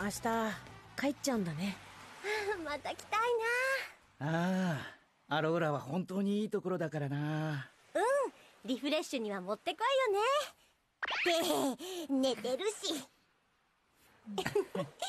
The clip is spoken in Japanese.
明日帰っちゃうんだね。また来たいな。ああアローラは本当にいいところだからな。うんリフレッシュにはもってこいよね。っ て寝てるし。